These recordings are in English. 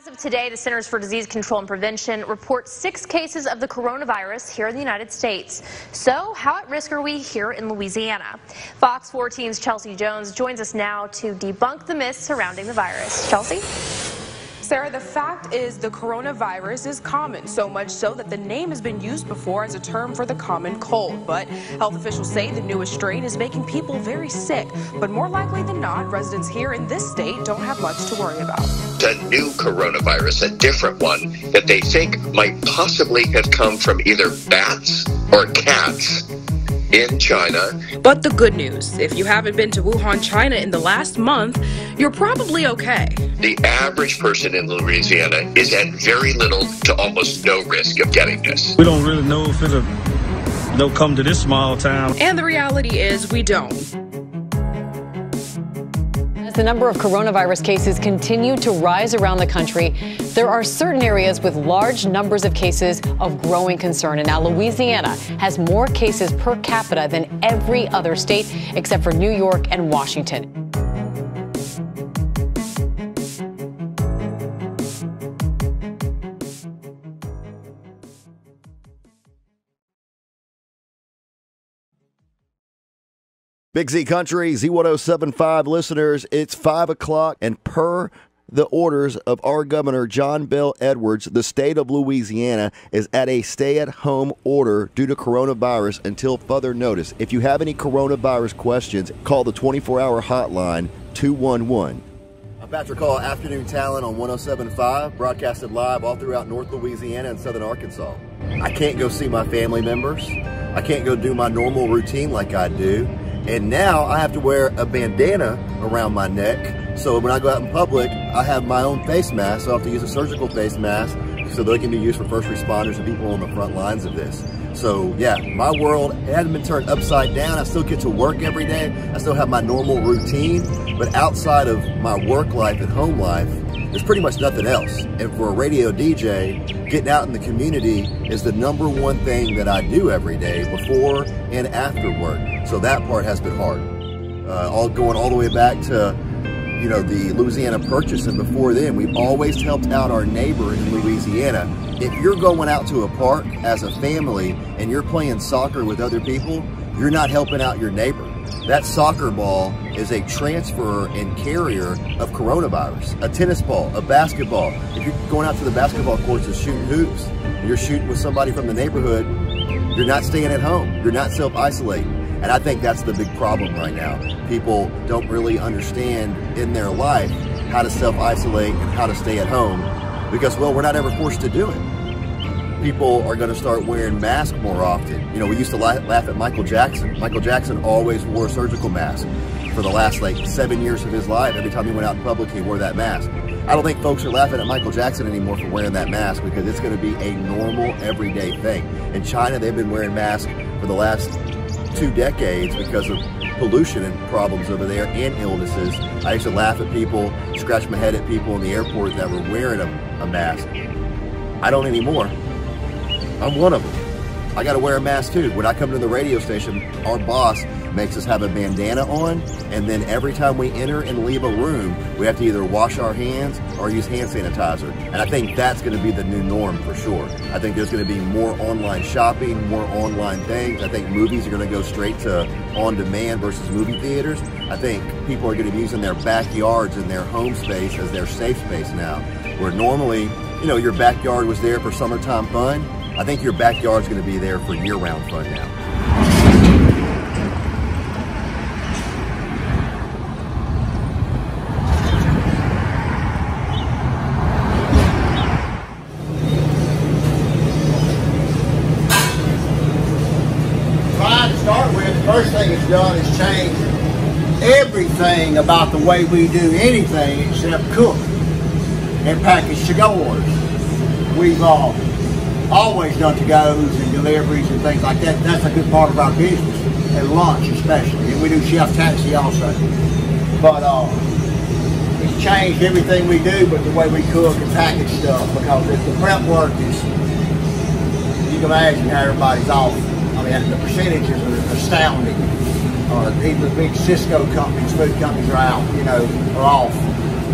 As of today, the Centers for Disease Control and Prevention reports six cases of the coronavirus here in the United States. So, how at risk are we here in Louisiana? Fox 14's Chelsea Jones joins us now to debunk the myths surrounding the virus. Chelsea? Sarah, the fact is the coronavirus is common, so much so that the name has been used before as a term for the common cold. But health officials say the newest strain is making people very sick. But more likely than not, residents here in this state don't have much to worry about. A new coronavirus, a different one that they think might possibly have come from either bats or cats in China. But the good news if you haven't been to Wuhan, China in the last month, you're probably okay. The average person in Louisiana is at very little to almost no risk of getting this. We don't really know if it'll, they'll come to this small town. And the reality is, we don't. The number of coronavirus cases continue to rise around the country, there are certain areas with large numbers of cases of growing concern. And now Louisiana has more cases per capita than every other state except for New York and Washington. Big Z Country, Z1075 listeners, it's 5 o'clock, and per the orders of our governor, John Bel Edwards, the state of Louisiana is at a stay at home order due to coronavirus until further notice. If you have any coronavirus questions, call the 24 hour hotline 211. Patrick Hall, Afternoon Talent on 1075, broadcasted live all throughout North Louisiana and Southern Arkansas. I can't go see my family members. I can't go do my normal routine like I do. And now I have to wear a bandana around my neck. So when I go out in public, I have my own face mask. So I have to use a surgical face mask so they can be used for first responders and people on the front lines of this. So yeah, my world hadn't been turned upside down. I still get to work every day. I still have my normal routine, but outside of my work life and home life, there's pretty much nothing else. And for a radio DJ, getting out in the community is the number one thing that I do every day before and after work. So that part has been hard. Uh, all going all the way back to you know the Louisiana Purchase, and before then, we've always helped out our neighbor in Louisiana. If you're going out to a park as a family and you're playing soccer with other people, you're not helping out your neighbor. That soccer ball is a transfer and carrier of coronavirus. A tennis ball, a basketball. If you're going out to the basketball courts and shooting hoops, you're shooting with somebody from the neighborhood, you're not staying at home. You're not self-isolating. And I think that's the big problem right now. People don't really understand in their life how to self-isolate and how to stay at home because, well, we're not ever forced to do it people are going to start wearing masks more often. You know, we used to laugh, at Michael Jackson. Michael Jackson always wore a surgical mask for the last like seven years of his life. Every time he went out in public, he wore that mask. I don't think folks are laughing at Michael Jackson anymore for wearing that mask because it's going to be a normal, everyday thing. In China, they've been wearing masks for the last two decades because of pollution and problems over there and illnesses. I used to laugh at people, scratch my head at people in the airport that were wearing a, a mask. I don't anymore. I'm one of them. I got to wear a mask too. When I come to the radio station, our boss makes us have a bandana on, and then every time we enter and leave a room, we have to either wash our hands or use hand sanitizer. And I think that's going to be the new norm for sure. I think there's going to be more online shopping, more online things. I think movies are going to go straight to on demand versus movie theaters. I think people are going to be using their backyards and their home space as their safe space now, where normally, you know, your backyard was there for summertime fun I think your backyard's going to be there for year-round fun now. Everything about the way we do anything except cook and package to-go orders. We've uh, always done to-goes and deliveries and things like that. That's a good part of our business, at lunch especially. And we do chef taxi also. But uh, it's changed everything we do but the way we cook and package stuff because if the prep work is, you can imagine how everybody's off. I mean, the percentages are astounding. Uh, even the big Sysco companies, food companies are out, you know, are off.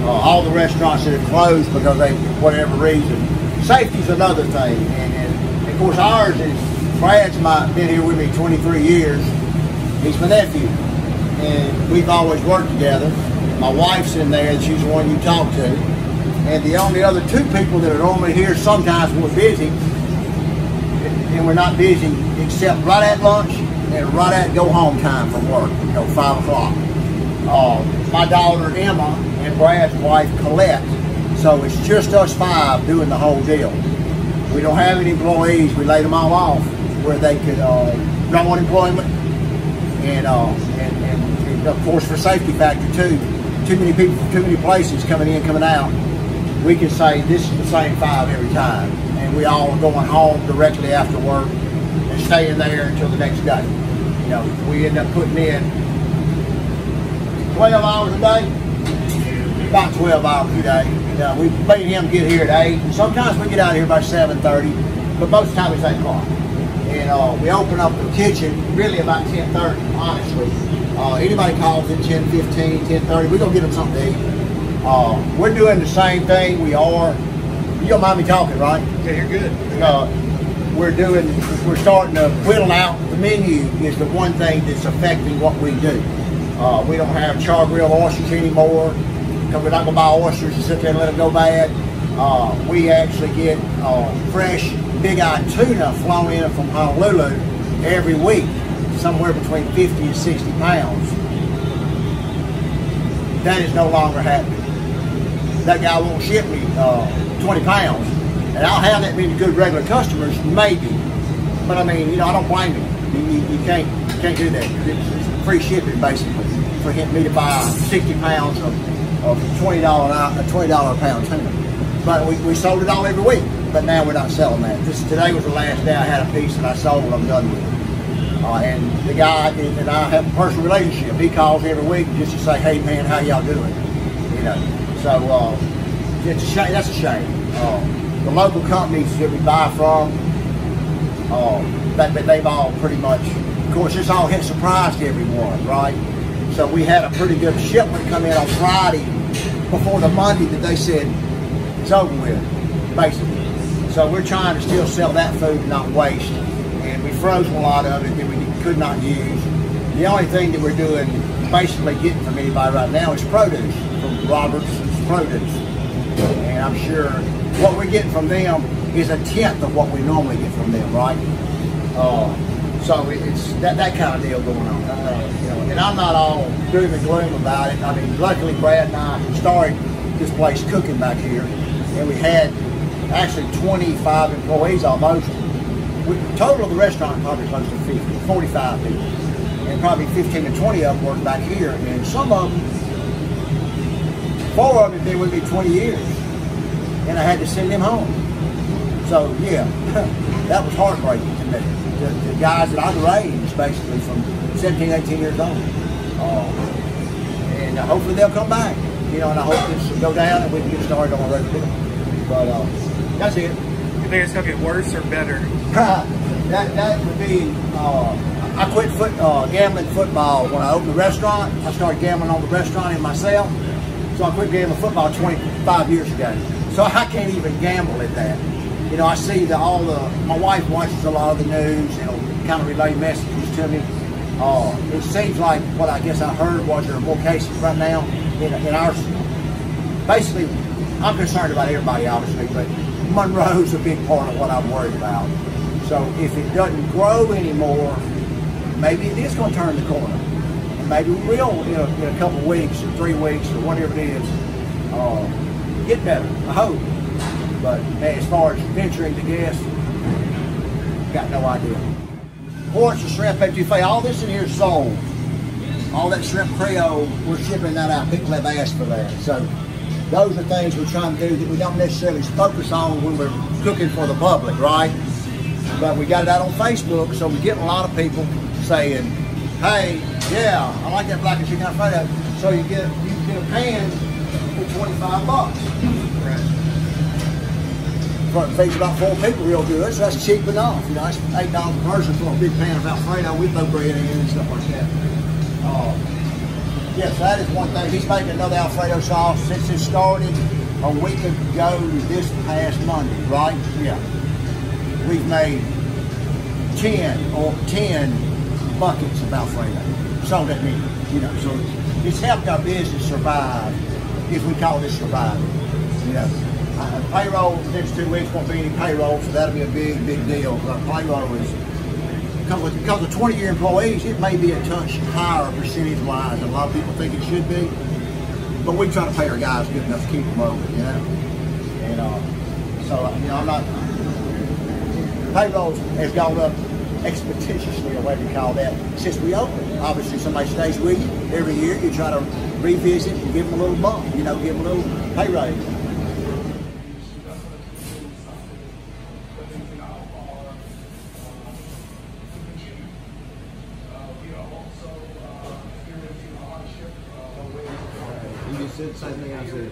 uh, all the restaurants that have closed because they, whatever reason. Safety's another thing, and, and of course ours is Brad's my, been here with me 23 years. He's my nephew, and we've always worked together. My wife's in there, and she's the one you talk to. And the only other two people that are normally here sometimes we're busy, and we're not busy except right at lunch and right at go home time from work, you know, five o'clock. Uh, my daughter Emma and Brad's wife Colette. So it's just us five doing the whole deal. We don't have any employees. We laid them all off where they could uh, draw unemployment and, uh, and, and, and of course for safety factor too. Too many people, from too many places coming in, coming out. We can say this is the same five every time, and we all are going home directly after work and staying there until the next day. You know, we end up putting in 12 hours a day, about 12 hours a day. You know, we made him get here at 8, and sometimes we get out of here by 7.30, but most of the time it's 8 o'clock. And uh, we open up the kitchen really about 10.30, honestly. Uh, anybody calls at 10, 15, 10.30, we're going to get them something to eat. Uh, we're doing the same thing. We are, you don't mind me talking, right? Yeah, you're good. Uh, we're doing, we're starting to whittle out the menu is the one thing that's affecting what we do. Uh, we don't have char grilled oysters anymore because we're not going to buy oysters and sit there and let them go bad. Uh, we actually get uh, fresh big eye tuna flown in from Honolulu every week, somewhere between 50 and 60 pounds. That is no longer happening. That guy won't ship me uh, 20 pounds, and I'll have that many good regular customers, maybe. But I mean, you know, I don't blame him. You, you, you can't you can't do that. It's, free shipping basically for him me to buy 60 pounds of, of 20 dollar a 20 dollar a pound tuna. But we, we sold it all every week. But now we're not selling that. This today was the last day I had a piece that I sold. I'm done with it. Uh, and the guy and I have a personal relationship. He calls every week just to say, "Hey man, how y'all doing?" You know. So uh, it's a shame. That's a shame. Uh, the local companies that we buy from, uh, that, that they've all pretty much. Of course, this all hit surprise to everyone, right? So we had a pretty good shipment come in on Friday before the Monday that they said it's over with, basically. So we're trying to still sell that food and not waste. And we froze a lot of it that we could not use. The only thing that we're doing, basically getting from anybody right now is produce, from Robertson's Produce. And I'm sure what we're getting from them is a tenth of what we normally get from them, right? Uh, so it's that, that kind of deal going on. Uh, you know, and I'm not all doom and gloom about it. I mean, luckily Brad and I started this place cooking back here, and we had actually 25 employees almost. We, total of the restaurant probably close to 50, 45 people. And probably 15 to 20 of them work back here. And some of them, four of them have been with me 20 years. And I had to send them home. So yeah, that was heartbreaking to me. The, the guys that I raised basically from 17, 18 years old. Uh, and uh, hopefully they'll come back. You know, and I hope this will go down and we can get started on a regular. But uh, that's it. You think it's gonna get worse or better? that that would be. Uh, I quit foot uh, gambling football when I opened the restaurant. I started gambling on the restaurant and myself. So I quit gambling football 25 years ago. So I can't even gamble at that. You know, I see that all the. My wife watches a lot of the news and kind of relay messages to me. Uh, it seems like what I guess I heard was there are more cases right now in, in our. Basically, I'm concerned about everybody, obviously, but Monroe's a big part of what I'm worried about. So if it doesn't grow anymore, maybe it is going to turn the corner. Maybe we will, in a, in a couple of weeks or three weeks or whatever it is, uh, get better. I hope. But as far as venturing to guess, got no idea. Oyster shrimp etouffee, all this in here is sold. All that shrimp creole, we're shipping that out. People have asked for that. So those are things we're trying to do that we don't necessarily focus on when we're cooking for the public, right? But we got it out on Facebook, so we're getting a lot of people saying, hey, yeah, I like that blackened chicken Alfredo. So you get you get a pan for 25 bucks. Right. Feeds about four people real good, so that's cheap enough. You know, that's eight dollars a person for a big pan of Alfredo with no bread in it and stuff like that. Uh, Yes, that is one thing. He's making another Alfredo sauce since it started a week ago this past Monday, right? Yeah. We've made 10 or 10 buckets of Alfredo. Sold that many, you know, so it's helped our business survive, if we call this surviving. You uh, payroll, next two weeks won't be any payroll, so that'll be a big, big deal. Our payroll is because because of 20 year employees, it may be a touch higher percentage wise than a lot of people think it should be. But we try to pay our guys good enough to keep them open, you know. And uh, so, you know, I'm not. Payrolls has gone up expeditiously, or whatever you call that, since we opened. Obviously, somebody stays with you every year. You try to revisit and give them a little bump, you know, give them a little pay raise. said the same thing I said.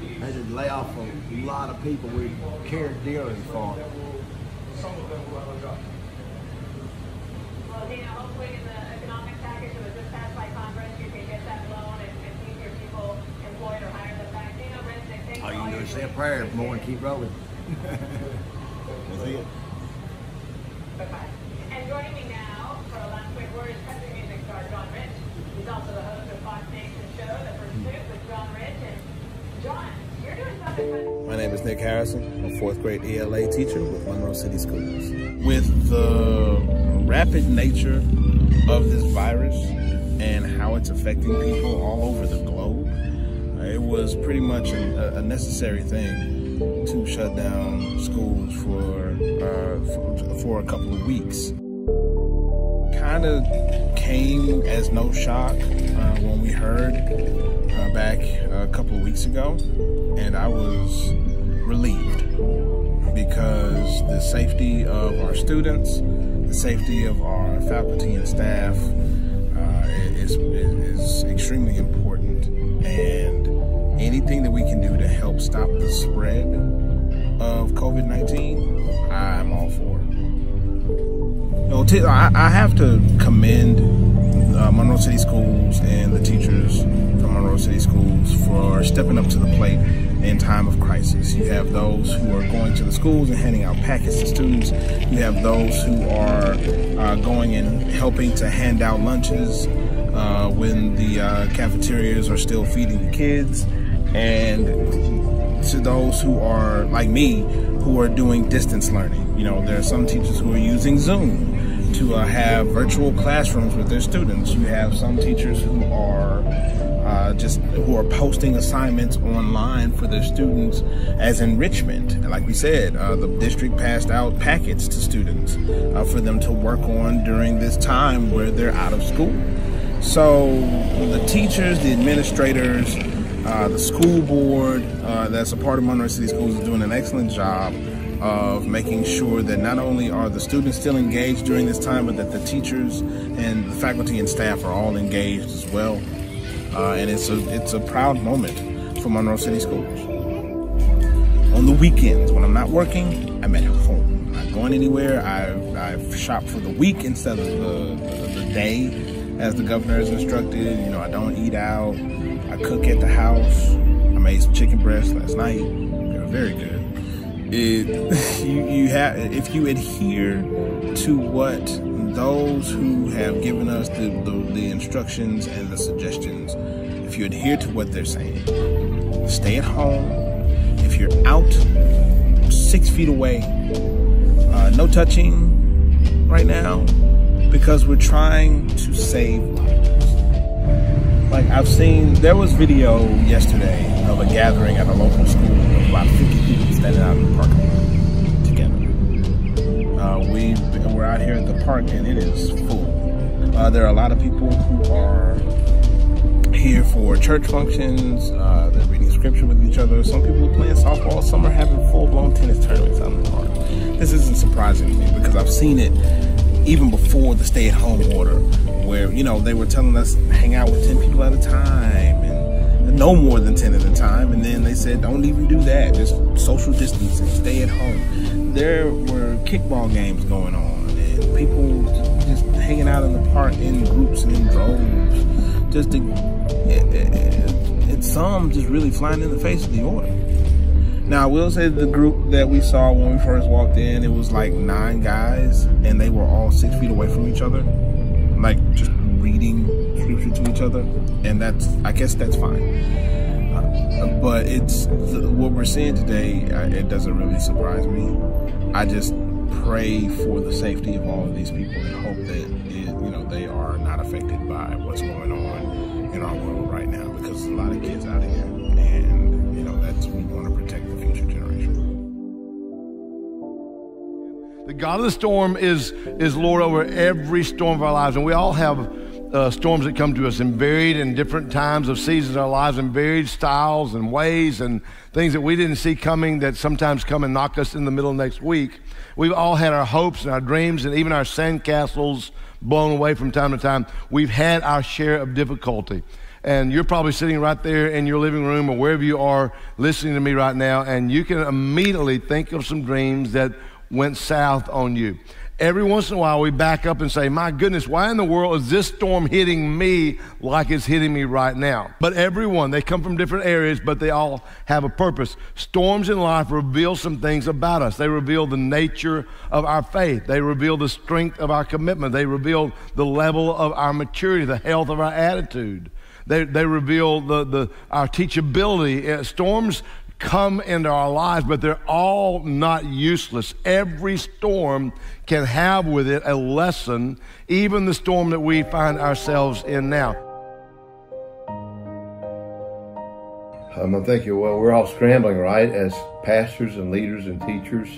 They had to lay off a lot of people we cared dearly for. Well, Dina, hopefully in the economic package that was just passed by Congress, you can get that loan and, and keep your people employed or hire them back. Dina, Rinsick, thanks All for you all can do your is say a doing. prayer more and keep rolling. That's it. Okay. And joining me now for a last quick word is country music star John Rich. He's also the host of Fox Nation show, The Pursuit with John Rich. And John, you're doing something fun. My name is Nick Harrison. I'm a fourth grade ELA teacher with Monroe City Schools. With the rapid nature of this virus and how it's affecting people all over the globe, uh, it was pretty much a, a necessary thing to shut down schools for, uh, for, for a couple of weeks. Kind of came as no shock uh, when we heard uh, back a couple of weeks ago, and I was relieved because the safety of our students, the safety of our faculty and staff uh, is, is extremely important, and anything that we can do to help stop the spread of COVID-19, I'm all for it. T- I, I have to commend uh, Monroe City Schools and the teachers from Monroe City Schools for stepping up to the plate in time of crisis. You have those who are going to the schools and handing out packets to students. You have those who are uh, going and helping to hand out lunches uh, when the uh, cafeterias are still feeding the kids. And to those who are like me, who are doing distance learning. You know, there are some teachers who are using Zoom to uh, have virtual classrooms with their students. You have some teachers who are uh, just who are posting assignments online for their students as enrichment. And like we said, uh, the district passed out packets to students uh, for them to work on during this time where they're out of school. So the teachers, the administrators, uh, the school board uh, that's a part of Monroe City Schools is doing an excellent job of making sure that not only are the students still engaged during this time, but that the teachers and the faculty and staff are all engaged as well. Uh, and it's a it's a proud moment for Monroe City Schools. On the weekends, when I'm not working, I'm at home. I'm not going anywhere. I've, I've shopped for the week instead of the, the, the day, as the governor has instructed. You know, I don't eat out. I cook at the house. I made some chicken breasts last night. They were very good. It, you, you have, if you adhere to what those who have given us the, the, the instructions and the suggestions, if you adhere to what they're saying, stay at home. If you're out six feet away, uh, no touching right now, because we're trying to save lives. Like I've seen, there was video yesterday of a gathering at a local school of about 50 people standing out in the parking lot together. Uh, we we're out here at the park and it is full. Uh, there are a lot of people who are here for church functions. Uh, they're reading scripture with each other. Some people are playing softball. Some are having full-blown tennis tournaments out in the park. This isn't surprising to me because I've seen it even before the stay-at-home order, where you know they were telling us hang out with ten people at a time and no more than ten at a time, and then they said don't even do that, just social distancing, stay at home. There were kickball games going on, and people just hanging out in the park in groups and in droves, just to it's some just really flying in the face of the order. Now, I will say the group that we saw when we first walked in, it was like nine guys, and they were all six feet away from each other, reading scripture to each other, and that's, I guess that's fine. Uh, but it's what we're seeing today. It doesn't really surprise me. I just pray for the safety of all of these people and hope that it, you know they are not affected by what's going on in our world right now because there's a lot of kids out here, and you know that's we want to protect the future generation. The God of the storm is is Lord over every storm of our lives, and we all have uh, storms that come to us in varied and different times of seasons of our lives in varied styles and ways and things that we didn't see coming that sometimes come and knock us in the middle of next week. We've all had our hopes and our dreams and even our sandcastles blown away from time to time. We've had our share of difficulty. And you're probably sitting right there in your living room or wherever you are listening to me right now, and you can immediately think of some dreams that went south on you every once in a while we back up and say, My goodness, why in the world is this storm hitting me like it's hitting me right now? But everyone, they come from different areas, but they all have a purpose. Storms in life reveal some things about us. They reveal the nature of our faith, they reveal the strength of our commitment, they reveal the level of our maturity, the health of our attitude. They, they reveal the, the, our teachability. Uh, storms come into our lives, but they're all not useless. Every storm can have with it a lesson, even the storm that we find ourselves in now. Um, I'm thinking, well, we're all scrambling, right, as pastors and leaders and teachers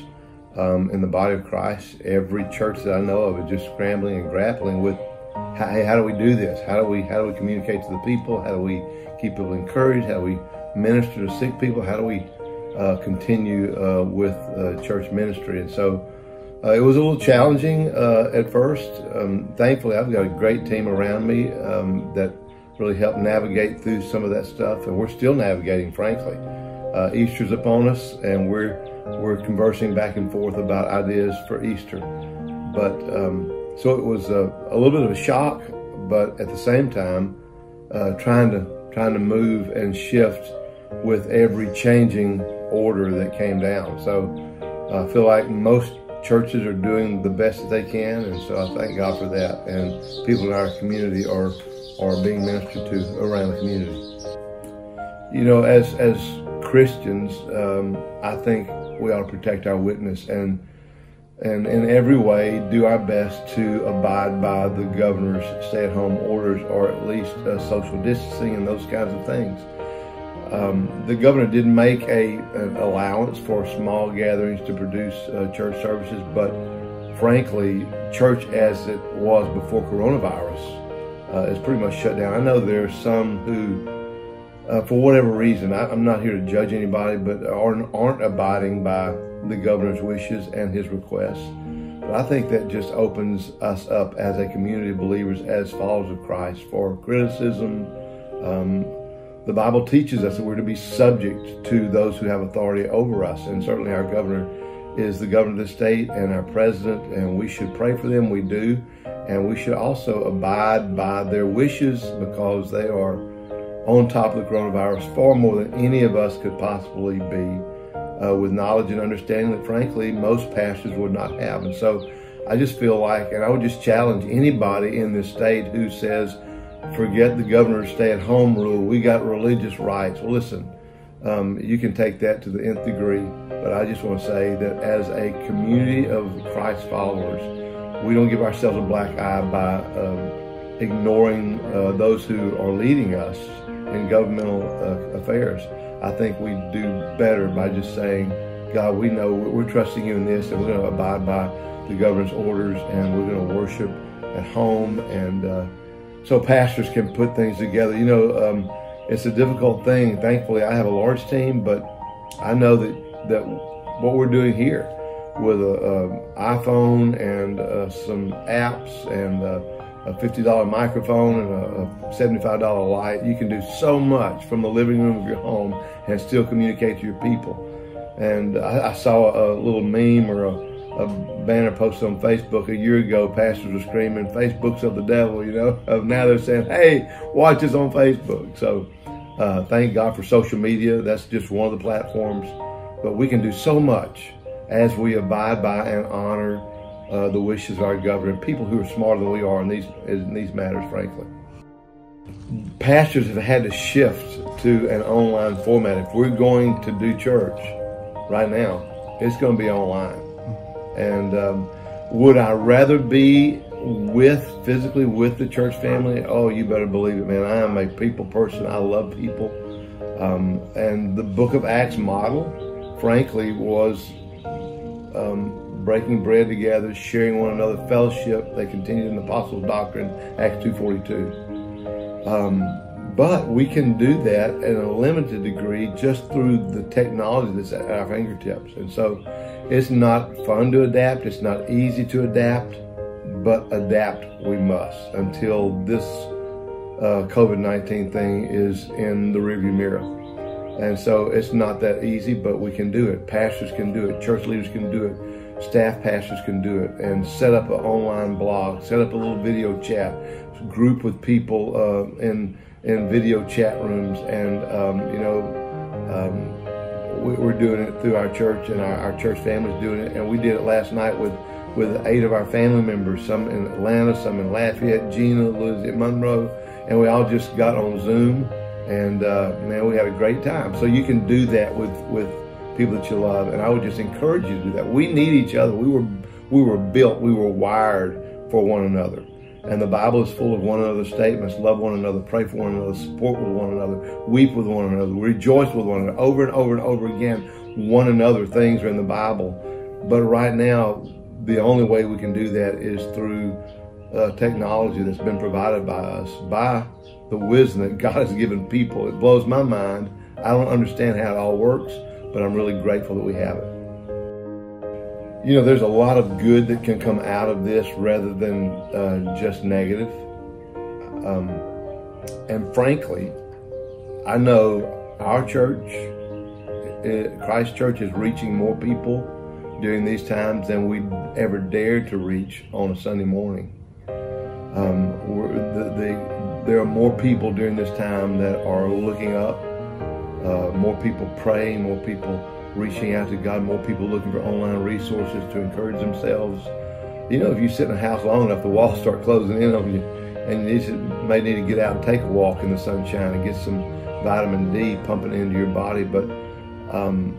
um, in the body of Christ. Every church that I know of is just scrambling and grappling with, how, do we do this? How do we how do we communicate to the people? How do we keep people encouraged? How do we minister to sick people? How do we uh, continue uh, with uh, church ministry? And so uh, it was a little challenging uh, at first. Um, thankfully, I've got a great team around me um, that really helped navigate through some of that stuff, and we're still navigating, frankly. Uh, Easter's upon us, and we're we're conversing back and forth about ideas for Easter. But um, so it was a, a, little bit of a shock, but at the same time, trying to trying to move and shift with every changing order that came down. So I feel like most churches are doing the best that they can, and so I thank God for that. And people in our community are are being ministered to around the community. You know, as as Christians, um, I think we ought to protect our witness and and in every way do our best to abide by the governor's stay-at-home orders or at least uh, social distancing and those kinds of things. Um, the governor did make a, an allowance for small gatherings to produce uh, church services, but frankly, church as it was before coronavirus uh, is pretty much shut down. I know there are some who, uh, for whatever reason, I, am not here to judge anybody, but aren't, aren't abiding by the governor's wishes and his requests. But I think that just opens us up as a community of believers, as followers of Christ, for criticism. Um, the Bible teaches us that we're to be subject to those who have authority over us. And certainly our governor is the governor of the state and our president, and we should pray for them. We do. And we should also abide by their wishes because they are on top of the coronavirus far more than any of us could possibly be uh, with knowledge and understanding that, frankly, most pastors would not have. And so I just feel like, and I would just challenge anybody in this state who says, forget the governor's stay at home rule. We got religious rights. Well, listen, um, you can take that to the nth degree, but I just want to say that as a community of Christ followers, we don't give ourselves a black eye by um, ignoring uh, those who are leading us in governmental uh, affairs. I think we do better by just saying, God, we know we're trusting you in this, and we're going to abide by the governor's orders, and we're going to worship at home and uh, so pastors can put things together. You know, um, it's a difficult thing. Thankfully, I have a large team, but I know that that what we're doing here with an iPhone and uh, some apps and uh, a $50 microphone and a, a $75 light, you can do so much from the living room of your home and still communicate to your people. And I, I saw a little meme or a, a banner post on Facebook a year ago. Pastors were screaming, "Facebook's of the devil," you know. now they're saying, "Hey, watch us on Facebook." So, uh, thank God for social media. That's just one of the platforms, but we can do so much as we abide by and honor uh, the wishes of our governor, people who are smarter than we are in these in these matters, frankly. Pastors have had to shift to an online format. If we're going to do church right now, it's going to be online. And um, would I rather be with physically with the church family? Oh, you better believe it, man. I am a people person. I love people. Um, and the Book of Acts model, frankly, was um, breaking bread together, sharing one another, fellowship. They continued in the apostles' doctrine, Acts two forty two. Um, but we can do that in a limited degree just through the technology that's at our fingertips. And so it's not fun to adapt, it's not easy to adapt, but adapt we must until this uh, COVID 19 thing is in the rearview mirror. And so it's not that easy, but we can do it. Pastors can do it, church leaders can do it, staff pastors can do it, and set up an online blog, set up a little video chat, group with people uh, in in video chat rooms, and um, you know, um, we, are doing it through our church, and our, our church family's doing it, and we did it last night with with eight of our family members, some in Atlanta, some in Lafayette, Gina, Lizzie, Monroe, and we all just got on Zoom, and uh, man, we had a great time. So you can do that with with people that you love, and I would just encourage you to do that. We need each other. We were we were built, we were wired for one another. And the Bible is full of one another statements. Love one another, pray for one another, support with one another, weep with one another, rejoice with one another. Over and over and over again, one another things are in the Bible. But right now, the only way we can do that is through uh, technology that's been provided by us, by the wisdom that God has given people. It blows my mind. I don't understand how it all works, but I'm really grateful that we have it you know, there's a lot of good that can come out of this rather than uh, just negative. Um, and frankly, I know our church, Christ Church, is reaching more people during these times than we ever dared to reach on a Sunday morning. Um, the, the, there are more people during this time that are looking up, uh, more people praying, more people reaching out to God, more people looking for online resources to encourage themselves. You know, if you sit in a house long enough, the walls start closing in on you, and you may need to get out and take a walk in the sunshine and get some vitamin D pumping into your body. But um,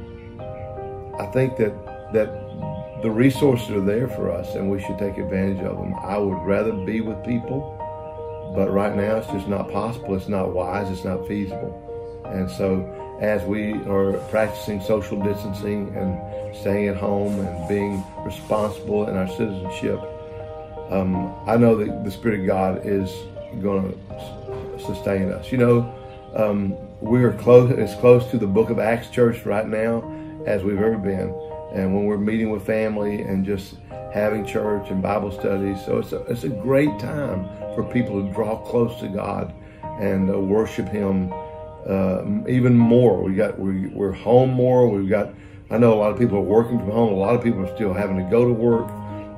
I think that that the resources are there for us, and we should take advantage of them. I would rather be with people, but right now it's just not possible. It's not wise. It's not feasible, and so as we are practicing social distancing and staying at home and being responsible in our citizenship, um, I know that the Spirit of God is going to sustain us. You know, um, we are close as close to the Book of Acts Church right now as we've ever been, and when we're meeting with family and just having church and Bible studies, so it's a, it's a great time for people to draw close to God and uh, worship Him uh, even more. We got we, we're home more. We've got. I know a lot of people are working from home. A lot of people are still having to go to work.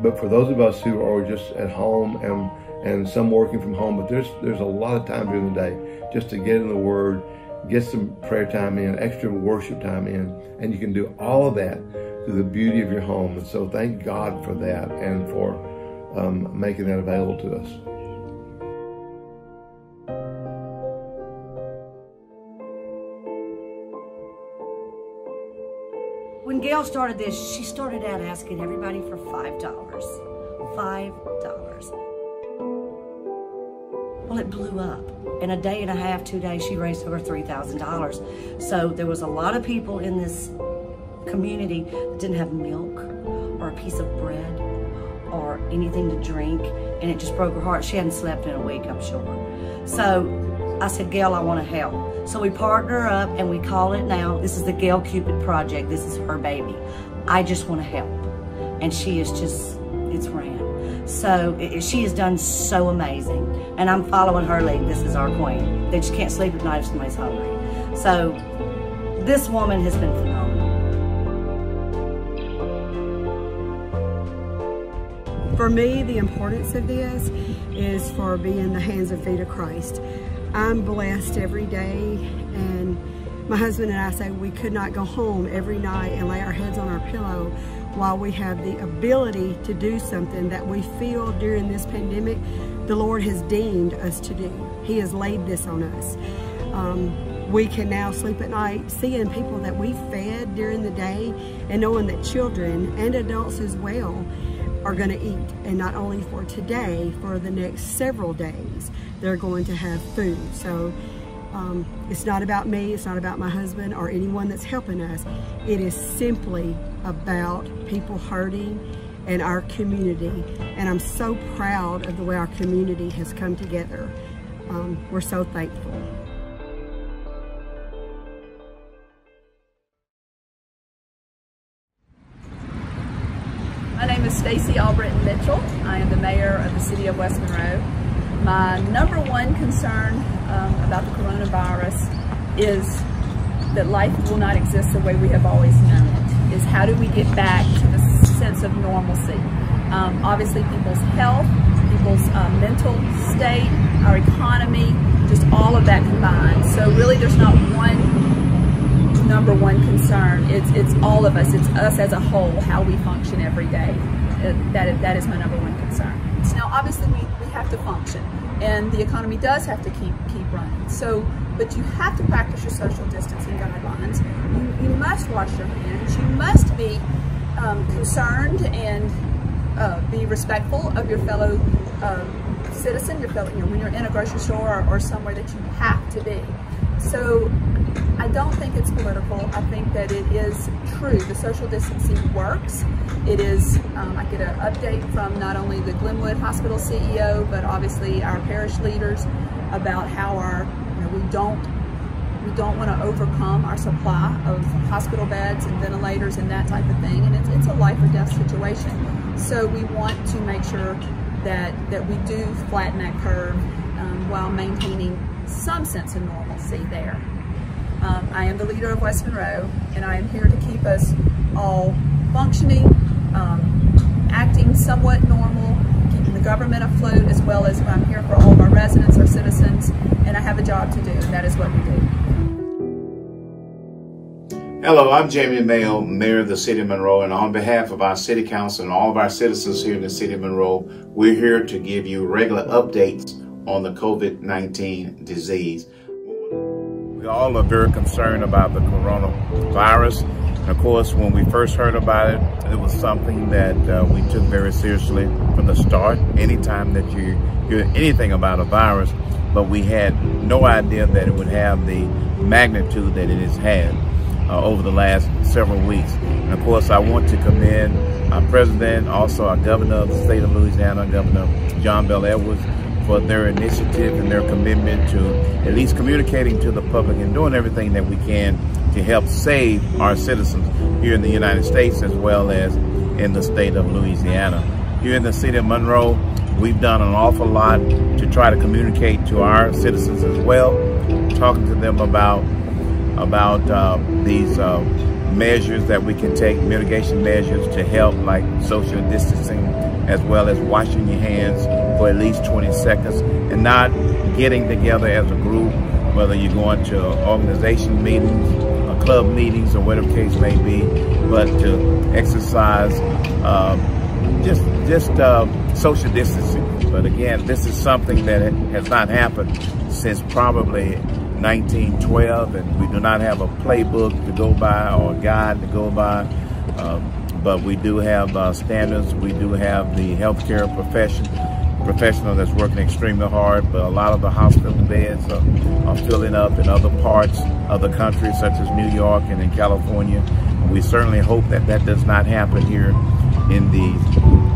But for those of us who are just at home and and some working from home, but there's there's a lot of time during the day just to get in the Word, get some prayer time in, extra worship time in, and you can do all of that through the beauty of your home. And so thank God for that and for um, making that available to us. When Gail started this, she started out asking everybody for $5. $5. Well, it blew up. In a day and a half, two days, she raised over $3,000. So there was a lot of people in this community that didn't have milk or a piece of bread or anything to drink. And it just broke her heart. She hadn't slept in a week, I'm sure. So I said, Gail, I want to help. So we partner up and we call it now, this is the Gail Cupid Project. This is her baby. I just want to help. And she is just, it's ran. So it, she has done so amazing. And I'm following her lead. This is our queen. They just can't sleep at night if somebody's hungry. So this woman has been phenomenal. For me, the importance of this is for being the hands and feet of Christ. I'm blessed every day and my husband and I say we could not go home every night and lay our heads on our pillow while we have the ability to do something that we feel during this pandemic the Lord has deemed us to do. He has laid this on us. Um, we can now sleep at night seeing people that we fed during the day and knowing that children and adults as well are going to eat and not only for today for the next several days they're going to have food. So um, it's not about me it's not about my husband or anyone that's helping us. It is simply about people hurting and our community. And I'm so proud of the way our community has come together. Um, we're so thankful. My name is Staci Albritton Mitchell. I am the mayor of the city of West Monroe. My number one concern um, about the coronavirus is that life will not exist the way we have always known it, is how do we get back to the sense of normalcy. Um, obviously people's health, people's uh, mental state, our economy, just all of that combined. So really there's not one number one concern. It's it's all of us. It's us as a whole, how we function every day. Uh, that, that is my number one concern. So now, obviously, we have to function, and the economy does have to keep keep running. So, but you have to practice your social distancing guidelines. You, you must wash your hands. You must be um, concerned and uh, be respectful of your fellow um, citizen, your fellow, you know, when you're in a grocery store or, or somewhere that you have to be. So I don't think it's political. I think that it is true. The social distancing works. It is, um, I get an update from not only the Glenwood Hospital CEO, but obviously our parish leaders about how our, you know, we don't we don't want to overcome our supply of hospital beds and ventilators and that type of thing. And it's, it's a life or death situation. So we want to make sure that, that we do flatten that curve um, while maintaining some sense of normalcy there. Um, I am the leader of West Monroe, and I am here to keep us all functioning, um, acting somewhat normal, keeping the government afloat, as well as I'm here for all of our residents, our citizens, and I have a job to do, and that is what we do. Hello, I'm Jamie Mayo, Mayor of the City of Monroe, and on behalf of our City Council and all of our citizens here in the City of Monroe, we're here to give you regular updates on the COVID-19 disease. All are very concerned about the coronavirus. Of course, when we first heard about it, it was something that uh, we took very seriously from the start. Anytime that you hear anything about a virus, but we had no idea that it would have the magnitude that it has had uh, over the last several weeks. And of course, I want to commend our president, also our governor of the state of Louisiana, Governor John Bel Edwards, for their initiative and their commitment to at least communicating to the public and doing everything that we can to help save our citizens here in the United States as well as in the state of Louisiana. Here in the city of Monroe, we've done an awful lot to try to communicate to our citizens as well, talking to them about about uh, these uh, measures that we can take, mitigation measures to help like social distancing as well as washing your hands for at least 20 seconds and not getting together as a group, whether you're going to organization meetings, or club meetings, or whatever case may be, but to exercise um, just just uh, social distancing. But again, this is something that has not happened since probably 1912, and we do not have a playbook to go by or a guide to go by. Um, but we do have uh, standards. We do have the healthcare profession professional that's working extremely hard, but a lot of the hospital beds are, are, filling up in other parts of the country, such as New York and in California. We certainly hope that that does not happen here in the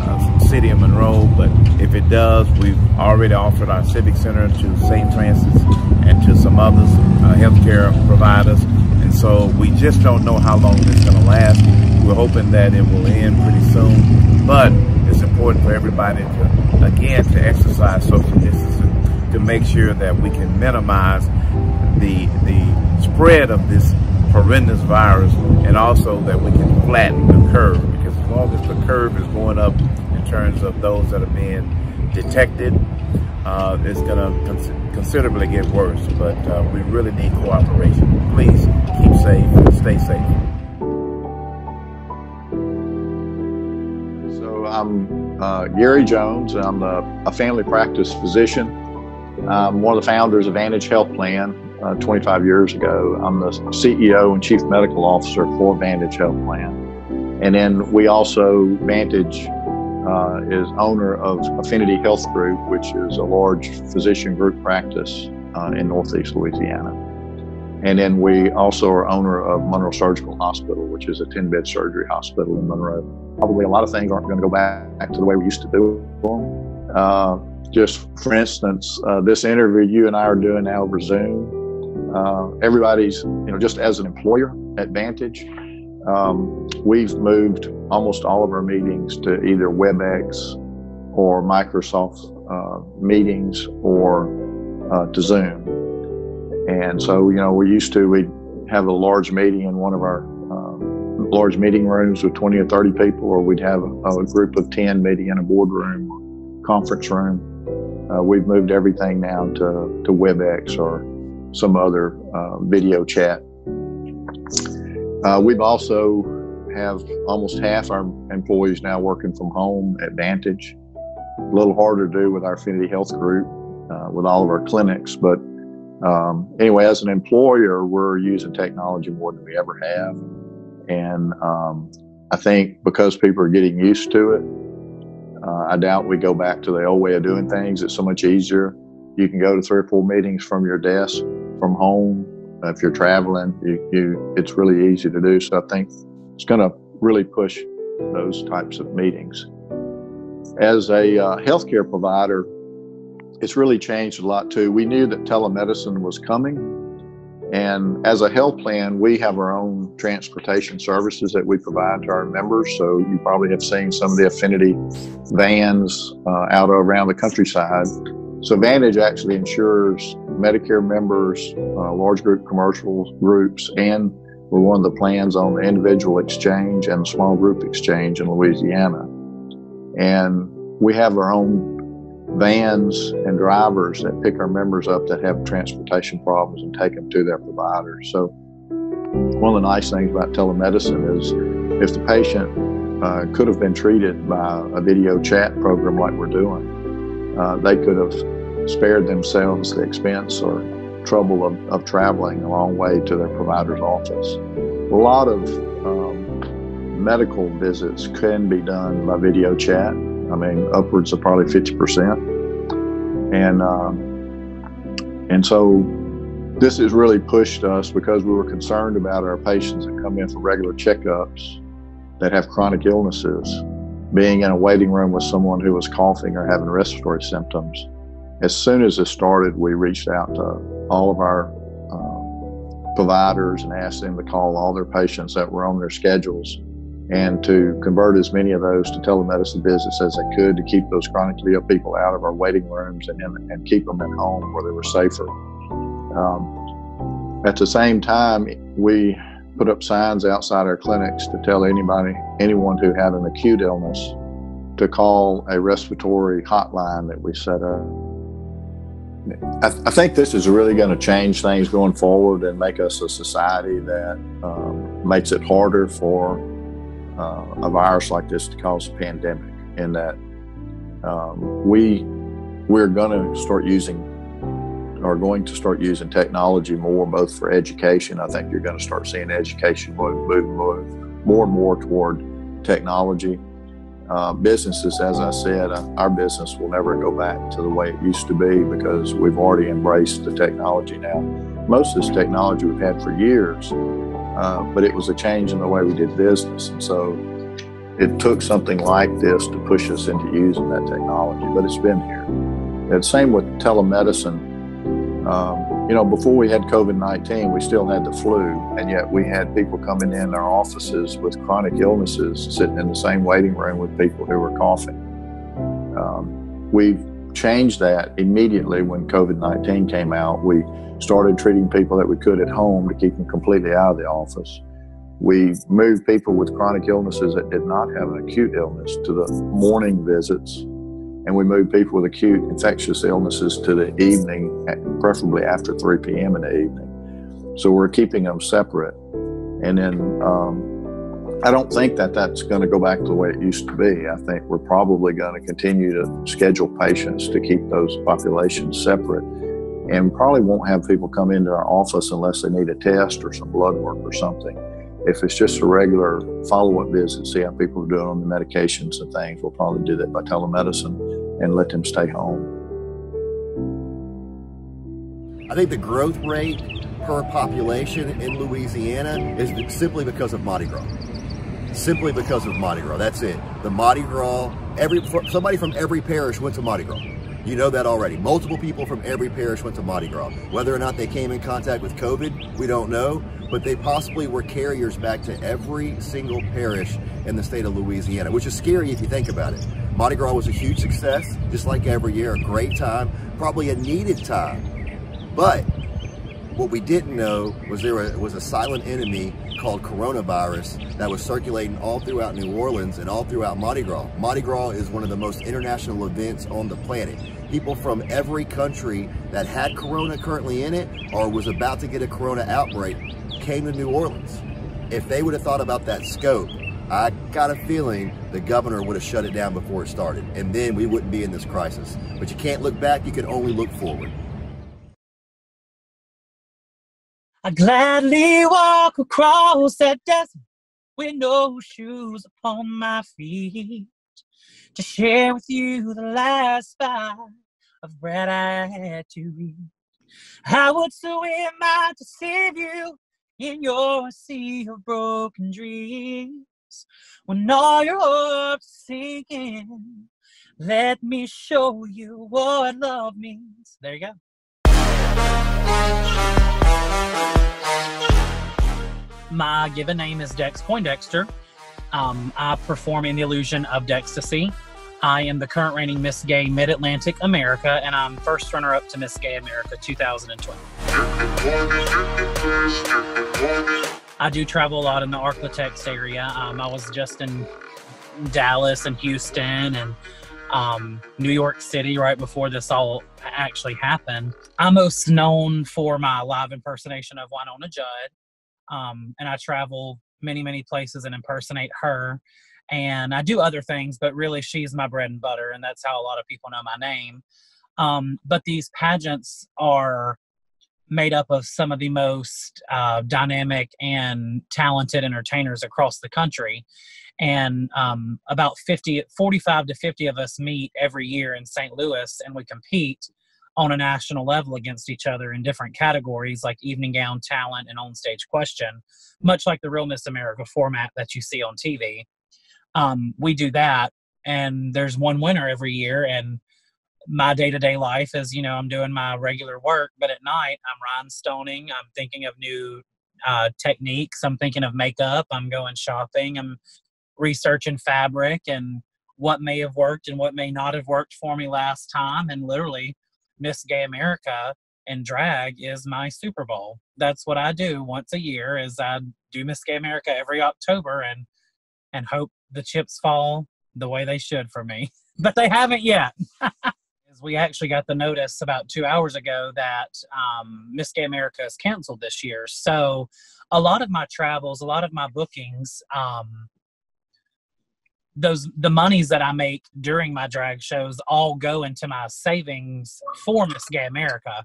uh, city of Monroe, but if it does, we've already offered our Civic Center to St. Francis and to some others, uh, healthcare providers, and so we just don't know how long this is going to last. We're hoping that it will end pretty soon, but it's important for everybody to, again, to exercise social distancing to make sure that we can minimize the, the spread of this horrendous virus and also that we can flatten the curve because as long as the curve is going up in terms of those that are being detected. Uh, it's going to cons- considerably get worse, but uh, we really need cooperation. Please keep safe, stay safe. I'm uh, Gary Jones. I'm a, a, family practice physician. I'm one of the founders of Vantage Health Plan uh, 25 years ago. I'm the CEO and Chief Medical Officer for Vantage Health Plan. And then we also, Vantage uh, is owner of Affinity Health Group, which is a large physician group practice uh, in Northeast Louisiana. And then we also are owner of Monroe Surgical Hospital, which is a 10 bed surgery hospital in Monroe. Probably a lot of things aren't going to go back to the way we used to do them. Uh, just for instance, uh, this interview you and I are doing now over Zoom. Uh, everybody's, you know, just as an employer at Vantage, um, we've moved almost all of our meetings to either WebEx or Microsoft uh, meetings or uh, to Zoom. And so, you know, we used to, we'd have a large meeting in one of our um, large meeting rooms with 20 or 30 people, or we'd have a, a group of 10 meeting in a boardroom conference room. Uh, we've moved everything now to, to WebEx or some other uh, video chat uh, we've also have almost half our employees now working from home at Vantage. A little harder to do with our Affinity Health Group, uh, with all of our clinics. But um, anyway, as an employer, we're using technology more than we ever have. And um, I think because people are getting used to it, uh, I doubt we go back to the old way of doing things. It's so much easier. You can go to three or four meetings from your desk, from home, if you're traveling, you, you it's really easy to do. So I think it's going to really push those types of meetings. As a uh, healthcare provider, it's really changed a lot too. We knew that telemedicine was coming. And as a health plan, we have our own transportation services that we provide to our members. So you probably have seen some of the affinity vans uh, out around the countryside so Vantage actually insures Medicare members, uh, large group commercial groups, and we're one of the plans on the individual exchange and the small group exchange in Louisiana. And we have our own vans and drivers that pick our members up that have transportation problems and take them to their providers. So one of the nice things about telemedicine is if the patient uh, could have been treated by a video chat program like we're doing, uh, they could have spared themselves the expense or trouble of, of traveling a long way to their provider's office. A lot of um, medical visits can be done by video chat. I mean, upwards of probably 50%. And, um, and so this has really pushed us because we were concerned about our patients that come in for regular checkups that have chronic illnesses being in a waiting room with someone who was coughing or having respiratory symptoms. As soon as it started, we reached out to all of our um, providers and asked them to call all their patients that were on their schedules and to convert as many of those to telemedicine visits as they could to keep those chronically ill people out of our waiting rooms and, and keep them at home where they were safer. Um, at the same time, we put up signs outside our clinics to tell anybody, anyone who had an acute illness, to call a respiratory hotline that we set up. I, th- I think this is really going to change things going forward and make us a society that um, makes it harder for uh, a virus like this to cause a pandemic. In that um, we we're going to start using are going to start using technology more, both for education. I think you're going to start seeing education move, move, move more and more toward technology. Uh, businesses, as I said, uh, our business will never go back to the way it used to be because we've already embraced the technology now. Most of this technology we've had for years, uh, but it was a change in the way we did business. And so it took something like this to push us into using that technology, but it's been here. And same with telemedicine um, you know, before we had COVID 19, we still had the flu, and yet we had people coming in our offices with chronic illnesses sitting in the same waiting room with people who were coughing. Um, we've changed that immediately when COVID 19 came out. We started treating people that we could at home to keep them completely out of the office. We moved people with chronic illnesses that did not have an acute illness to the morning visits, and we moved people with acute infectious illnesses to the evening, preferably after 3 p.m. in the evening. So we're keeping them separate. And then um, I don't think that that's going to go back to the way it used to be. I think we're probably going to continue to schedule patients to keep those populations separate and probably won't have people come into our office unless they need a test or some blood work or something. If it's just a regular follow up visit, see how people are doing on the medications and things, we'll probably do that by telemedicine and let them stay home. I think the growth rate per population in Louisiana is simply because of Mardi Gras. Simply because of Mardi Gras. That's it. The Mardi Gras, every somebody from every parish went to Mardi Gras. You know that already. Multiple people from every parish went to Mardi Gras. Whether or not they came in contact with COVID, we don't know, but they possibly were carriers back to every single parish in the state of Louisiana, which is scary if you think about it. Mardi Gras was a huge success, just like every year, a great time, probably a needed time. But what we didn't know was there was a silent enemy called coronavirus that was circulating all throughout New Orleans and all throughout Mardi Gras. Mardi Gras is one of the most international events on the planet. People from every country that had corona currently in it or was about to get a corona outbreak came to New Orleans. If they would have thought about that scope, I got a feeling the governor would have shut it down before it started, and then we wouldn't be in this crisis. But you can't look back, you can only look forward. I gladly walk across that desert with no shoes upon my feet to share with you the last bite of bread I had to eat. I would swim out to save you in your sea of broken dreams. When all your hopes sinking, let me show you what love means. There you go. My given name is Dex Poindexter. Um, I perform in the illusion of Dextasy. I am the current reigning Miss Gay Mid Atlantic America, and I'm first runner up to Miss Gay America 2020. I do travel a lot in the Arklatex area. Um, I was just in Dallas and Houston and um, New York City right before this all actually happened. I'm most known for my live impersonation of Wynonna Judd um, and I travel many, many places and impersonate her. And I do other things, but really she's my bread and butter, and that's how a lot of people know my name. Um, but these pageants are made up of some of the most uh, dynamic and talented entertainers across the country. And um, about 50, 45 to 50 of us meet every year in St. Louis and we compete on a national level against each other in different categories like evening gown talent and on stage question much like the real miss america format that you see on tv um, we do that and there's one winner every year and my day-to-day life is you know i'm doing my regular work but at night i'm rhinestoning i'm thinking of new uh, techniques i'm thinking of makeup i'm going shopping i'm researching fabric and what may have worked and what may not have worked for me last time and literally Miss Gay America and drag is my Super Bowl. That's what I do once a year is I do Miss Gay America every October and and hope the chips fall the way they should for me. But they haven't yet. we actually got the notice about two hours ago that um, Miss Gay America is canceled this year. So a lot of my travels, a lot of my bookings, um, those the monies that I make during my drag shows all go into my savings for Miss Gay America.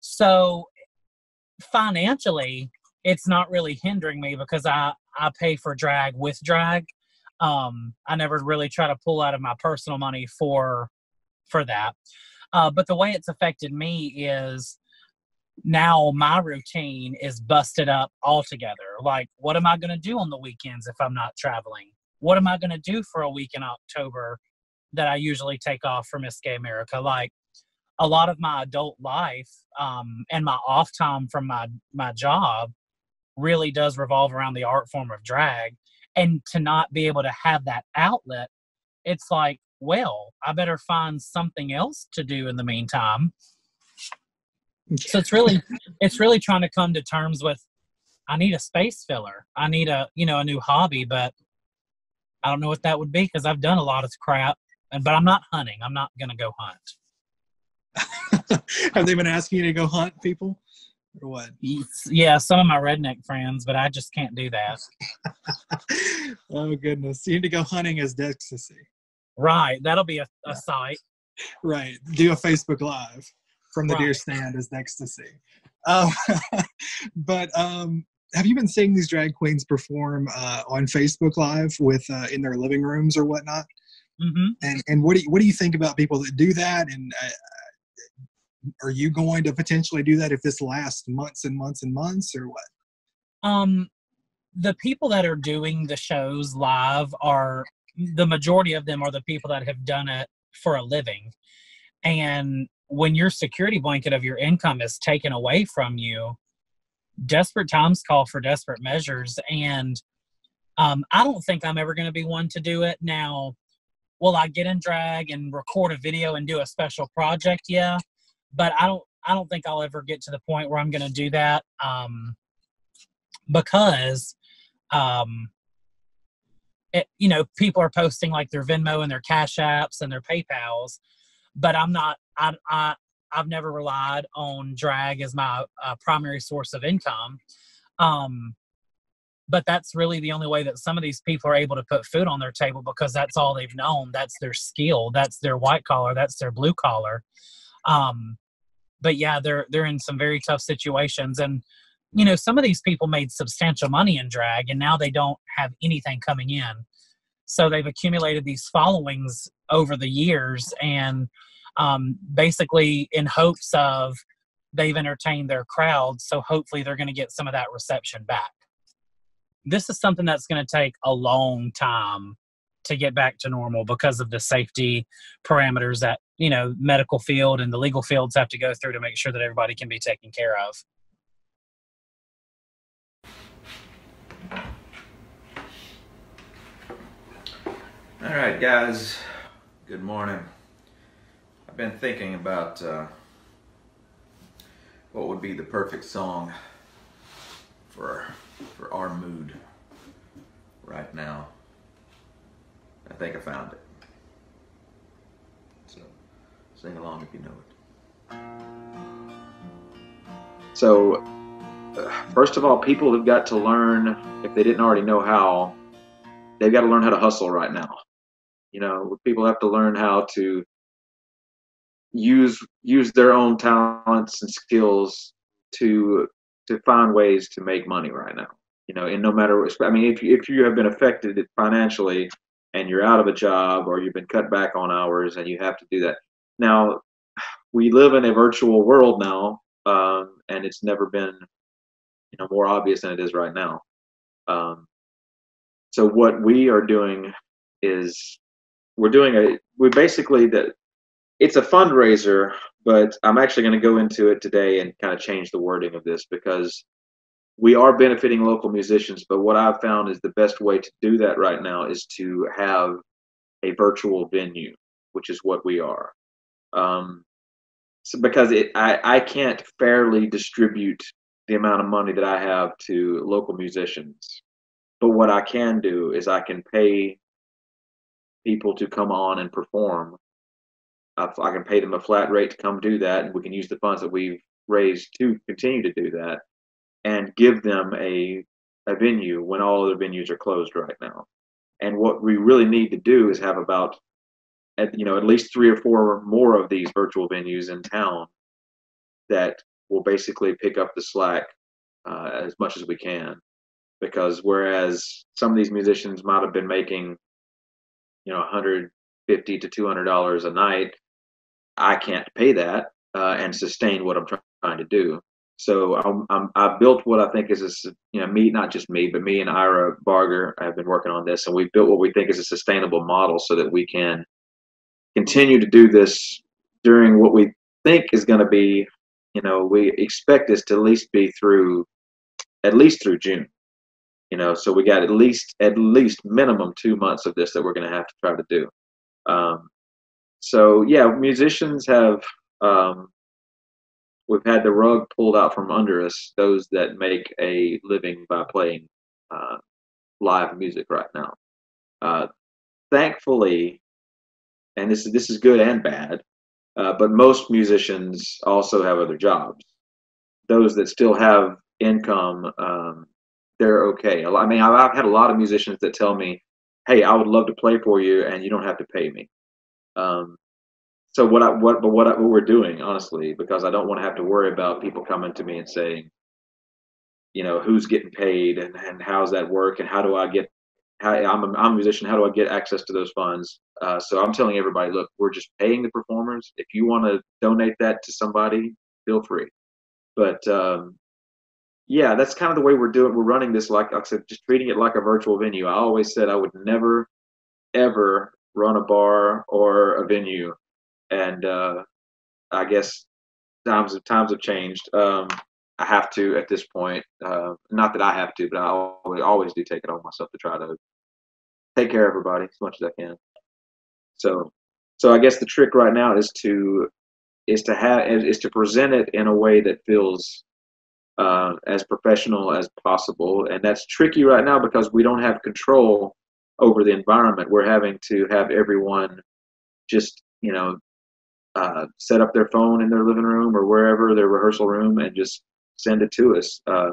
So financially, it's not really hindering me because I I pay for drag with drag. Um, I never really try to pull out of my personal money for for that. Uh, but the way it's affected me is now my routine is busted up altogether. Like, what am I going to do on the weekends if I'm not traveling? What am I going to do for a week in October that I usually take off for Miss Gay America? Like a lot of my adult life um, and my off time from my my job really does revolve around the art form of drag, and to not be able to have that outlet, it's like, well, I better find something else to do in the meantime. So it's really it's really trying to come to terms with I need a space filler. I need a you know a new hobby, but I don't know what that would be because I've done a lot of crap, and but I'm not hunting. I'm not gonna go hunt. Have they been asking you to go hunt people? Or what? Yeah, some of my redneck friends, but I just can't do that. oh goodness. You need to go hunting as Dextasy. Right. That'll be a, a sight. Right. Do a Facebook Live from the Right. deer stand as Dextasy. Um, but um, have you been seeing these drag queens perform uh, on Facebook Live with uh, in their living rooms or whatnot? Mm-hmm. And and what do you, what do you think about people that do that? And uh, are you going to potentially do that if this lasts months and months and months, or what? Um, the people that are doing the shows live are the majority of them are the people that have done it for a living. And when your security blanket of your income is taken away from you, desperate times call for desperate measures. And um, I don't think I'm ever going to be one to do it. Now, will I get in drag and record a video and do a special project? Yeah, but I don't. I don't think I'll ever get to the point where I'm going to do that um, because, um, it, you know, people are posting like their Venmo and their Cash Apps and their PayPal's, but I'm not. I, I I've never relied on drag as my uh, primary source of income. Um, but that's really the only way that some of these people are able to put food on their table because that's all they've known. That's their skill. That's their white collar. That's their blue collar. Um, but yeah, they're they're in some very tough situations, and you know some of these people made substantial money in drag, and now they don't have anything coming in. So they've accumulated these followings over the years, and um, basically in hopes of they've entertained their crowd. So hopefully they're going to get some of that reception back. This is something that's going to take a long time to get back to normal because of the safety parameters that you know medical field and the legal fields have to go through to make sure that everybody can be taken care of. All right, guys. Good morning. I've been thinking about uh, what would be the perfect song for for our mood right now. I think I found it. So sing along if you know it. So, uh, first of all, people have got to learn, if they didn't already know how, they've got to learn how to hustle right now. You know, people have to learn how to use use their own talents and skills to to find ways to make money right now. You know, and no matter what, I mean, if you, if you have been affected financially and you're out of a job or you've been cut back on hours and you have to do that. Now, we live in a virtual world now, um, and it's never been, you know, more obvious than it is right now. Um, so what we are doing is we're doing a we basically that it's a fundraiser, but I'm actually going to go into it today and kind of change the wording of this because we are benefiting local musicians. But what I've found is the best way to do that right now is to have a virtual venue, which is what we are. Um, so because it, I, I can't fairly distribute the amount of money that I have to local musicians. But what I can do is I can pay people to come on and perform. I, I can pay them a flat rate to come do that, and we can use the funds that we've raised to continue to do that, and give them a a venue when all other venues are closed right now. And what we really need to do is have about, at, you know, at least three or four more of these virtual venues in town that will basically pick up the slack uh, as much as we can. Because whereas some of these musicians might have been making, you know, 150 to 200 dollars a night, I can't pay that uh, and sustain what I'm trying to do. So I'm, I'm, I built what I think is a, you know, me, not just me, but me and Ira Barger have been working on this, and we've built what we think is a sustainable model so that we can continue to do this during what we think is going to be, you know, we expect this to at least be through, at least through June. You know, so we got at least at least minimum two months of this that we're going to have to try to do. Um, so yeah, musicians have um, we've had the rug pulled out from under us. Those that make a living by playing uh, live music right now. Uh, thankfully, and this is this is good and bad, uh, but most musicians also have other jobs. Those that still have income, um, they're okay. I mean, I've, I've had a lot of musicians that tell me, "Hey, I would love to play for you, and you don't have to pay me." Um, so what I what but what I, what we're doing honestly because I don't want to have to worry about people coming to me and saying, you know, who's getting paid and and how's that work and how do I get how I'm a, I'm a musician how do I get access to those funds? Uh, so I'm telling everybody, look, we're just paying the performers. If you want to donate that to somebody, feel free. But um, yeah, that's kind of the way we're doing. We're running this like, like I said, just treating it like a virtual venue. I always said I would never, ever run a bar or a venue and uh, I guess times times have changed. Um, I have to at this point. Uh, not that I have to, but I always, always do take it on myself to try to take care of everybody as much as I can. So, so I guess the trick right now is to is to have is to present it in a way that feels uh, as professional as possible, and that's tricky right now because we don't have control over the environment. We're having to have everyone just you know uh, set up their phone in their living room or wherever their rehearsal room and just send it to us. Uh,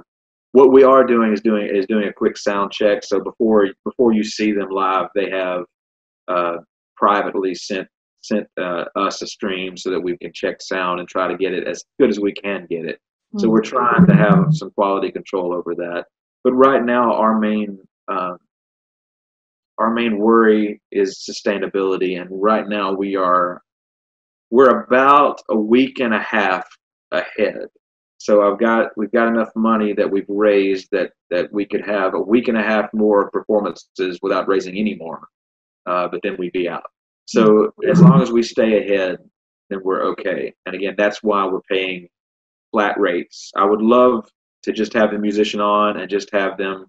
what we are doing is doing is doing a quick sound check. So before before you see them live, they have uh, privately sent sent uh, us a stream so that we can check sound and try to get it as good as we can get it. So we're trying to have some quality control over that. But right now, our main uh, our main worry is sustainability, and right now we are we're about a week and a half ahead. So I've got we've got enough money that we've raised that that we could have a week and a half more performances without raising any more. Uh, but then we'd be out. So as long as we stay ahead, then we're okay. And again, that's why we're paying flat rates. I would love to just have the musician on and just have them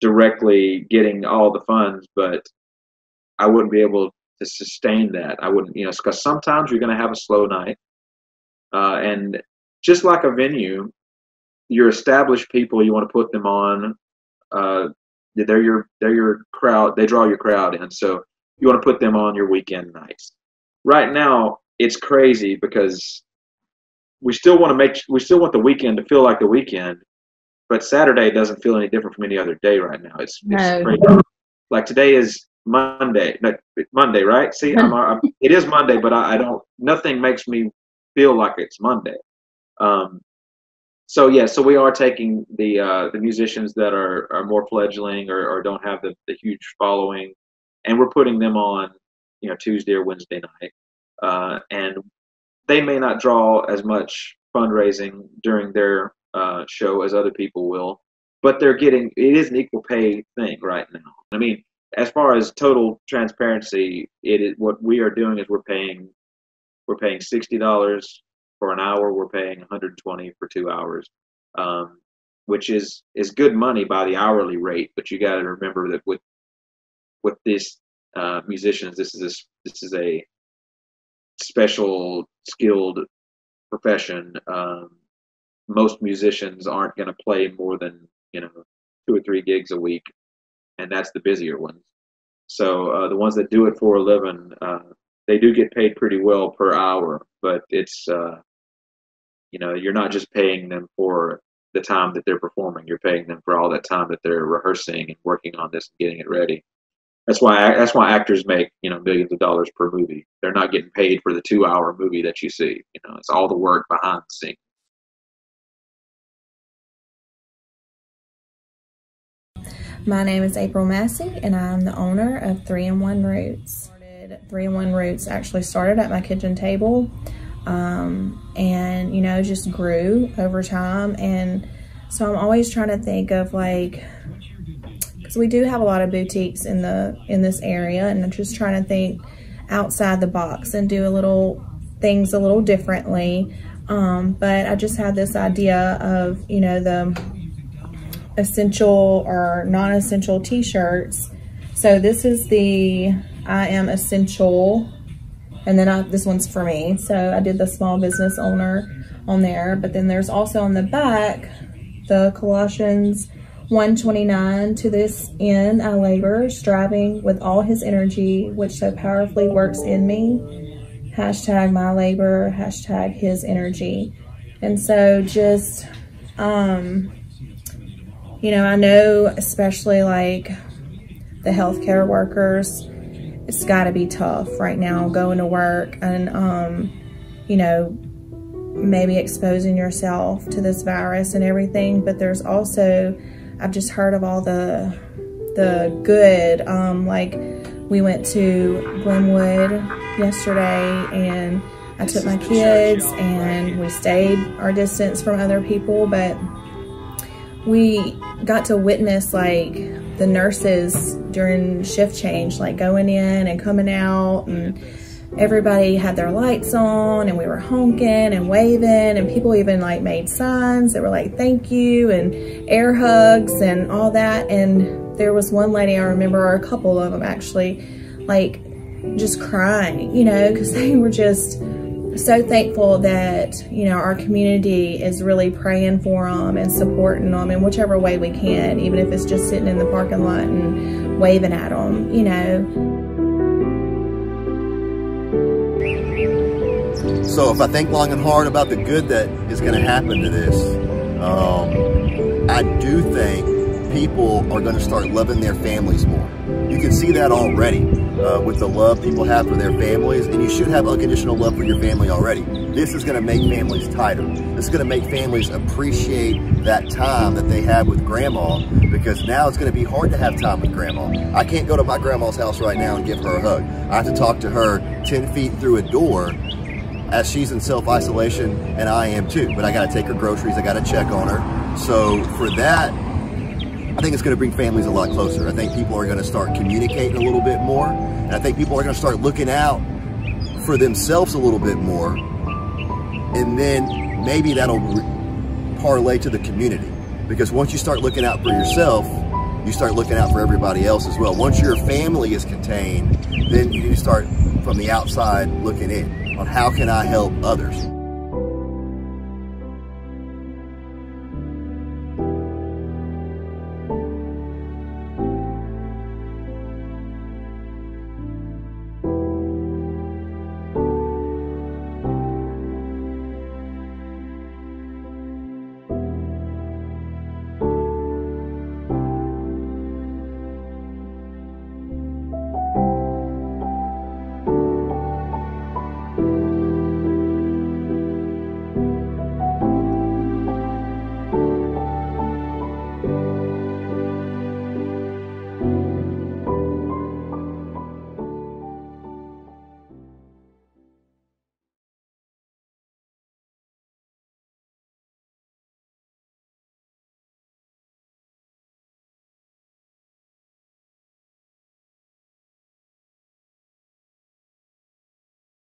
directly getting all the funds, but I wouldn't be able to sustain that. I wouldn't, you know, because sometimes you're going to have a slow night, uh, and just like a venue, your established people, you want to put them on. Uh, they're your they're your crowd. They draw your crowd in, so you want to put them on your weekend nights. Right now, it's crazy because we still want to make we still want the weekend to feel like the weekend, but Saturday doesn't feel any different from any other day right now. It's, it's No. Like today is Monday, no, Monday, right? See, I'm, I'm, it is Monday, but I, I don't. Nothing makes me feel like it's Monday. Um, so yeah, so we are taking the uh, the musicians that are, are more fledgling or, or don't have the, the huge following, and we're putting them on, you know, Tuesday or Wednesday night, uh, and they may not draw as much fundraising during their uh, show as other people will, but they're getting it is an equal pay thing right now. I mean, as far as total transparency, it is what we are doing is we're paying we're paying sixty dollars for an hour. We're paying 120 for two hours, um, which is is good money by the hourly rate. But you got to remember that with with these uh, musicians, this is a, this is a special skilled profession. Um, most musicians aren't going to play more than you know two or three gigs a week, and that's the busier ones. So uh, the ones that do it for a living, uh, they do get paid pretty well per hour, but it's uh, you know you're not just paying them for the time that they're performing. You're paying them for all that time that they're rehearsing and working on this and getting it ready. That's why that's why actors make you know millions of dollars per movie. They're not getting paid for the two-hour movie that you see. You know, it's all the work behind the scenes. My name is April Massey, and I'm the owner of Three in One Roots. Three in One Roots actually started at my kitchen table, um, and you know just grew over time. And so I'm always trying to think of like, because we do have a lot of boutiques in the in this area, and I'm just trying to think outside the box and do a little things a little differently. Um, but I just had this idea of you know the essential or non-essential t-shirts. So this is the I am essential and then I, this one's for me. So I did the small business owner on there. But then there's also on the back the Colossians 129 to this end I labor, striving with all his energy, which so powerfully works in me. Hashtag my labor, hashtag his energy. And so just, um, you know, I know especially like the healthcare workers, it's got to be tough right now going to work and, um, you know, maybe exposing yourself to this virus and everything. But there's also, I've just heard of all the the good. Um, like we went to Glenwood yesterday and I took my kids and we stayed our distance from other people, but we got to witness like the nurses during shift change, like going in and coming out and everybody had their lights on and we were honking and waving and people even like made signs that were like thank you and air hugs and all that and there was one lady I remember or a couple of them actually like just crying you know because they were just so thankful that you know our community is really praying for them and supporting them in whichever way we can even if it's just sitting in the parking lot and waving at them you know. So if I think long and hard about the good that is going to happen to this, um, I do think people are going to start loving their families more. You can see that already uh, with the love people have for their families, and you should have unconditional love for your family already. This is going to make families tighter. This is going to make families appreciate that time that they have with grandma because now it's going to be hard to have time with grandma. I can't go to my grandma's house right now and give her a hug. I have to talk to her 10 feet through a door as she's in self-isolation and I am too. But I got to take her groceries. I got to check on her. So for that, I think it's going to bring families a lot closer. I think people are going to start communicating a little bit more. And I think people are going to start looking out for themselves a little bit more. And then maybe that'll parlay to the community. Because once you start looking out for yourself, you start looking out for everybody else as well. Once your family is contained, then you start from the outside looking in on how can I help others.